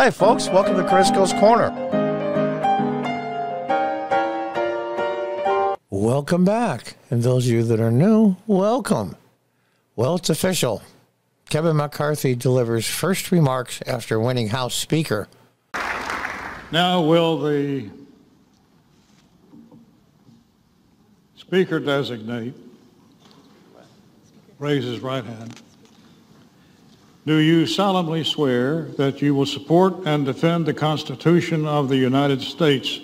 Hi, folks. Welcome to Cordisco's Corner. Welcome back. And those of you that are new, welcome. Well, it's official. Kevin McCarthy delivers first remarks after winning House Speaker. Now, will the Speaker designate raise his right hand? Do you solemnly swear that you will support and defend the Constitution of the United States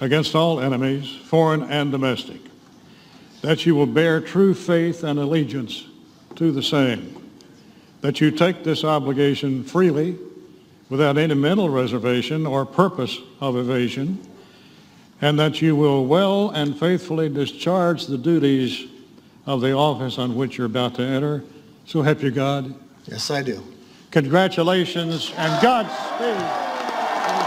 against all enemies, foreign and domestic, that you will bear true faith and allegiance to the same, that you take this obligation freely without any mental reservation or purpose of evasion, and that you will well and faithfully discharge the duties of the office on which you're about to enter. So help you God. Yes, I do. Congratulations and Godspeed to the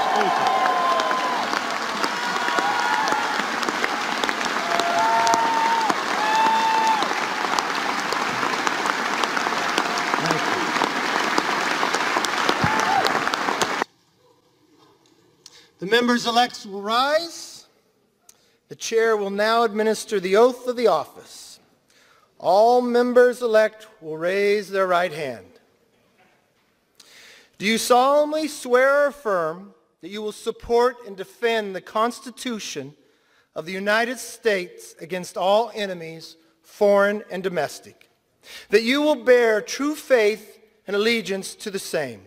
The members-elect will rise. The chair will now administer the oath of the office. All members-elect will raise their right hand. Do you solemnly swear or affirm that you will support and defend the Constitution of the United States against all enemies, foreign and domestic, that you will bear true faith and allegiance to the same,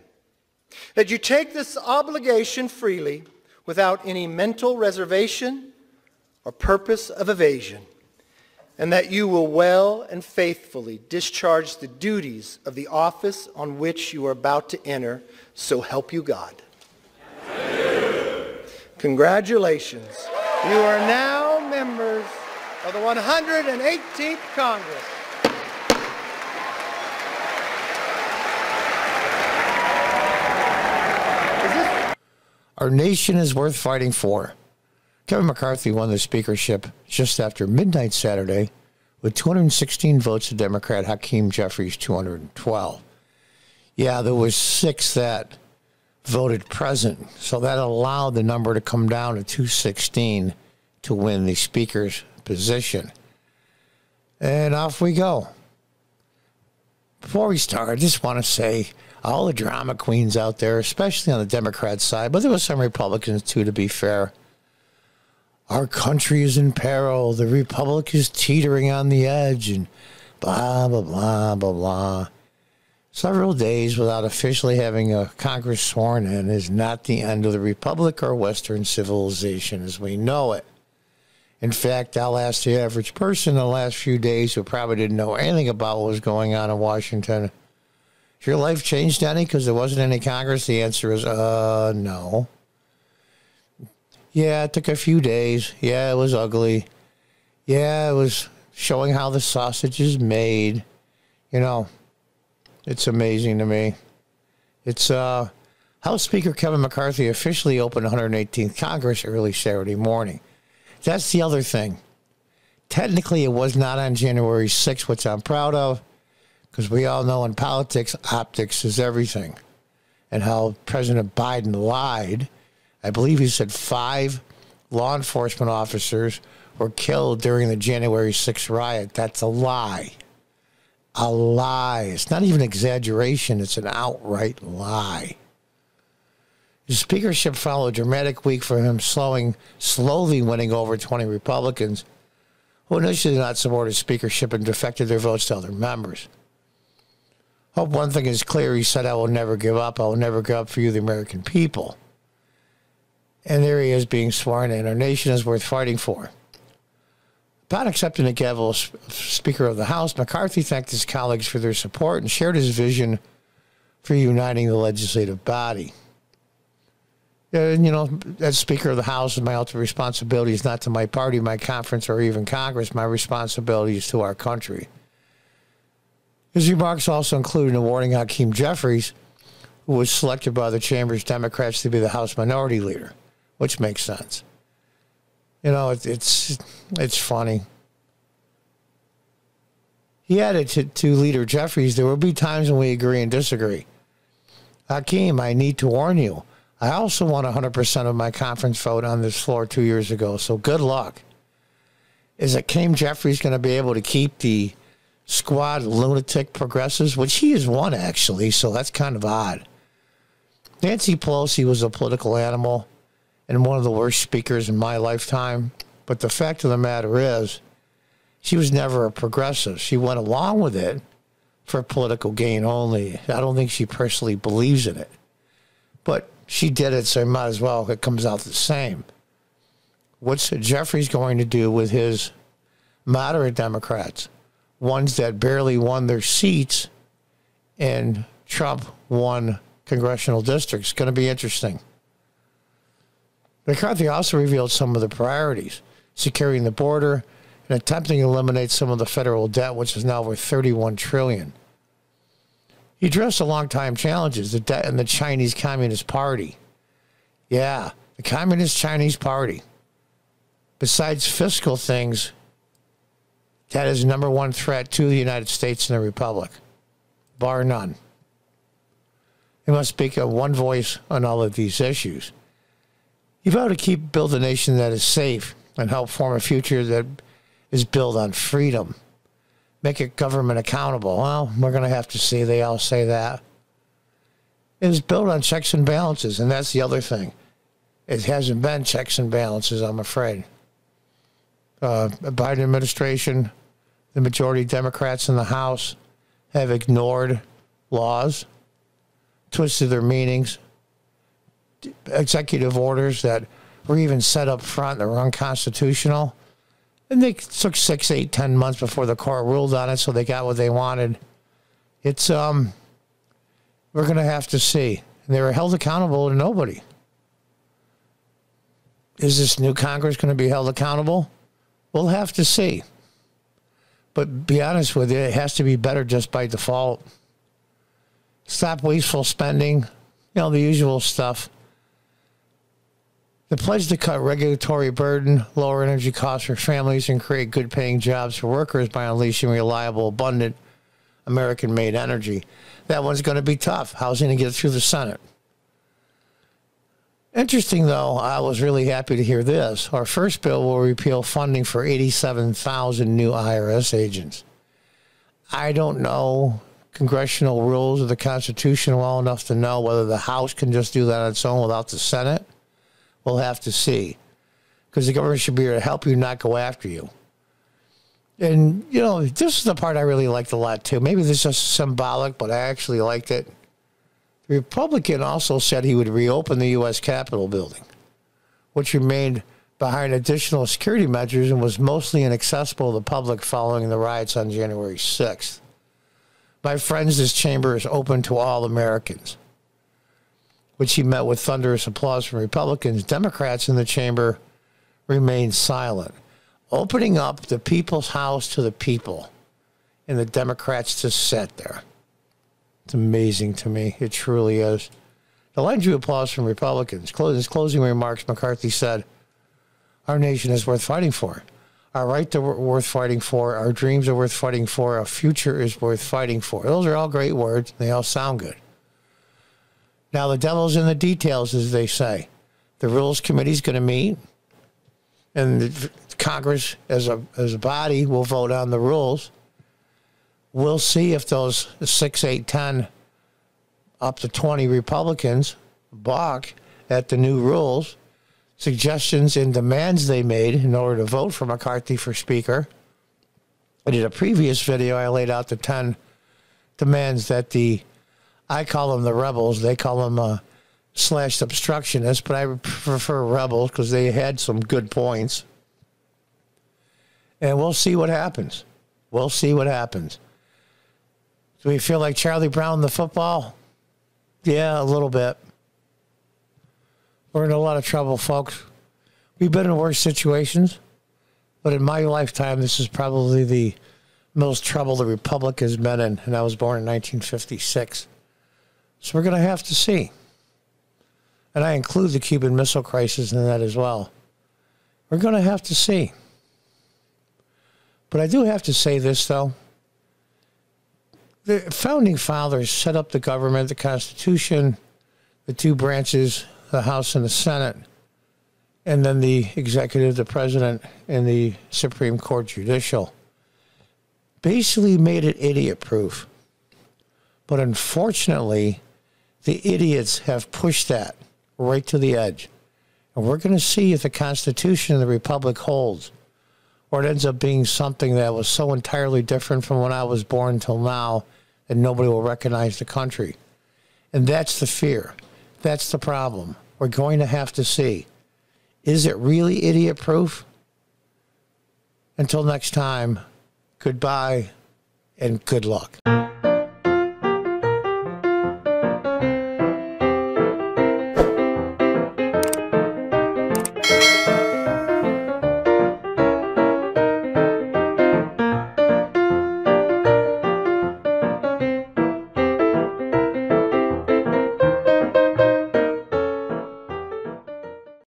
that you take this obligation freely without any mental reservation or purpose of evasion, and that you will well and faithfully discharge the duties of the office on which you are about to enter, so help you God. Congratulations. You are now members of the 118th Congress. Our nation is worth fighting for. Kevin McCarthy won the speakership just after midnight Saturday with 216 votes to Democrat Hakeem Jeffries 212. Yeah, there was six that voted present, so that allowed the number to come down to 216 to win the speaker's position. And off we go. Before we start, I just want to say all the drama queens out there, especially on the Democrat side, but there were some Republicans too, to be fair. Our country is in peril. The Republic is teetering on the edge, and blah, blah, blah, blah, blah. Several days without officially having a Congress sworn in is not the end of the Republic or Western civilization as we know it. In fact, I'll ask the average person the last few days who probably didn't know anything about what was going on in Washington. Has your life changed any because there wasn't any Congress? The answer is, uh, no. Yeah, it took a few days. Yeah, it was ugly. Yeah, it was showing how the sausage is made. You know, it's amazing to me. It's uh, House Speaker Kevin McCarthy officially opened 118th Congress early Saturday morning. That's the other thing. Technically, it was not on January 6th, which I'm proud of, because we all know in politics, optics is everything. And how President Biden lied. I believe he said five law enforcement officers were killed during the January 6th riot. That's a lie. A lie. It's not even exaggeration, it's an outright lie. His speakership followed a dramatic week for him, slowing, slowly winning over 20 Republicans who initially did not support his speakership and defected their votes to other members. Hope one thing is clear. He said, I will never give up. I will never give up for you, the American people. And there he is being sworn in. Our nation is worth fighting for. Upon accepting the gavel as Speaker of the House, McCarthy thanked his colleagues for their support and shared his vision for uniting the legislative body. And, you know, as Speaker of the House, my ultimate responsibility is not to my party, my conference, or even Congress. My responsibility is to our country. His remarks also included awarding Hakeem Jeffries, who was selected by the Chamber's Democrats to be the House Minority Leader, which makes sense. You know, it, it's it's funny. He added to, to Leader Jeffries, there will be times when we agree and disagree. Hakeem, I need to warn you. I also won 100% of my conference vote on this floor two years ago, so good luck. Is it Hakeem Jeffries going to be able to keep the squad lunatic progressives, which he has won actually, so that's kind of odd. Nancy Pelosi was a political animal and one of the worst speakers in my lifetime. But the fact of the matter is, she was never a progressive. She went along with it for political gain only. I don't think she personally believes in it. But she did it, so might as well. It comes out the same. What's Jeffries going to do with his moderate Democrats? Ones that barely won their seats and Trump won congressional districts. Going to be interesting. McCarthy also revealed some of the priorities securing the border and attempting to eliminate some of the federal debt, which is now worth 31 trillion. He addressed the long-time challenges, the debt in the Chinese Communist Party. Yeah, the Communist Chinese Party. Besides fiscal things, that is number one threat to the United States and the Republic, bar none. They must speak of one voice on all of these issues. You've got to keep build a nation that is safe and help form a future that is built on freedom. Make a government accountable. Well, we're going to have to see. They all say that. It is built on checks and balances, and that's the other thing. It hasn't been checks and balances, I'm afraid. Uh, Biden administration, the majority Democrats in the House have ignored laws, twisted their meanings, executive orders that were even set up front that were unconstitutional. And they took six, eight, ten months before the court ruled on it, so they got what they wanted. It's um, we're going to have to see. And they were held accountable to nobody. Is this new Congress going to be held accountable? We'll have to see. But be honest with you, it has to be better just by default. Stop wasteful spending, you know, the usual stuff. The pledge to cut regulatory burden, lower energy costs for families, and create good paying jobs for workers by unleashing reliable, abundant, American made energy. That one's going to be tough. How's he going to get through the Senate? Interesting, though, I was really happy to hear this. Our first bill will repeal funding for 87,000 new IRS agents. I don't know congressional rules of the Constitution well enough to know whether the House can just do that on its own without the Senate. We'll have to see. Because the government should be here to help you, not go after you. And, you know, this is the part I really liked a lot, too. Maybe this is symbolic, but I actually liked it. The Republican also said he would reopen the U.S. Capitol building, which remained behind additional security measures and was mostly inaccessible to the public following the riots on January 6th. My friends, this chamber is open to all Americans which he met with thunderous applause from Republicans. Democrats in the chamber remained silent, opening up the people's house to the people, and the Democrats just sat there. It's amazing to me. It truly is. The line drew applause from Republicans. In his closing remarks, McCarthy said, Our nation is worth fighting for. Our rights are worth fighting for. Our dreams are worth fighting for. Our future is worth fighting for. Those are all great words. They all sound good. Now, the devil's in the details, as they say. The Rules Committee is going to meet, and Congress, as a, as a body, will vote on the rules. We'll see if those 6, 8, 10, up to 20 Republicans balk at the new rules, suggestions, and demands they made in order to vote for McCarthy for Speaker. I did a previous video, I laid out the 10 demands that the I call them the rebels. They call them uh, slashed obstructionists, but I prefer rebels because they had some good points. And we'll see what happens. We'll see what happens. Do we feel like Charlie Brown the football? Yeah, a little bit. We're in a lot of trouble, folks. We've been in worse situations, but in my lifetime, this is probably the most trouble the Republic has been in, and I was born in 1956. So we're going to have to see. And I include the Cuban Missile Crisis in that as well. We're going to have to see. But I do have to say this, though. The founding fathers set up the government, the Constitution, the two branches, the House and the Senate, and then the executive, the president, and the Supreme Court judicial, basically made it idiot proof. But unfortunately, the idiots have pushed that right to the edge. And we're going to see if the Constitution and the Republic holds, or it ends up being something that was so entirely different from when I was born till now that nobody will recognize the country. And that's the fear. That's the problem. We're going to have to see. Is it really idiot proof? Until next time, goodbye and good luck.